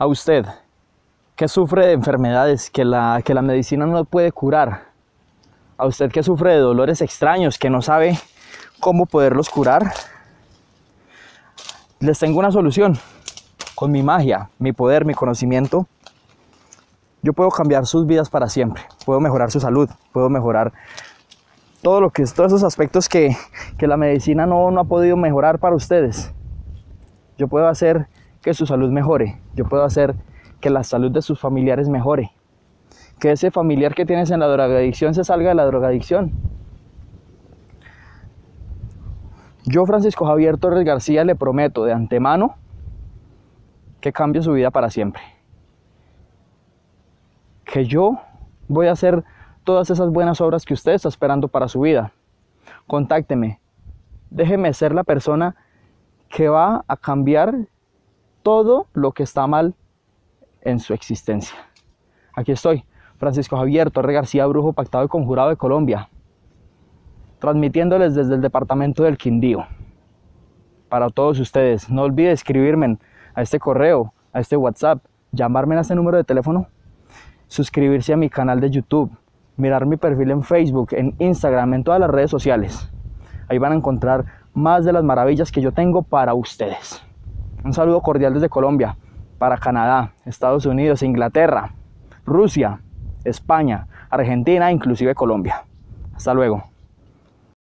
A usted, que sufre de enfermedades que la, que la medicina no puede curar. A usted que sufre de dolores extraños, que no sabe cómo poderlos curar. Les tengo una solución. Con mi magia, mi poder, mi conocimiento, yo puedo cambiar sus vidas para siempre. Puedo mejorar su salud, puedo mejorar todo lo que todos esos aspectos que, que la medicina no, no ha podido mejorar para ustedes. Yo puedo hacer que su salud mejore. Yo puedo hacer que la salud de sus familiares mejore. Que ese familiar que tienes en la drogadicción se salga de la drogadicción. Yo, Francisco Javier Torres García, le prometo de antemano que cambie su vida para siempre. Que yo voy a hacer todas esas buenas obras que usted está esperando para su vida. Contácteme. Déjeme ser la persona que va a cambiar todo lo que está mal en su existencia. Aquí estoy, Francisco Javier Torre García Brujo, pactado y conjurado de Colombia, transmitiéndoles desde el departamento del Quindío. Para todos ustedes, no olvide escribirme a este correo, a este WhatsApp, llamarme a este número de teléfono, suscribirse a mi canal de YouTube, mirar mi perfil en Facebook, en Instagram, en todas las redes sociales. Ahí van a encontrar más de las maravillas que yo tengo para ustedes. Un saludo cordial desde Colombia, para Canadá, Estados Unidos, Inglaterra, Rusia, España, Argentina, inclusive Colombia. Hasta luego.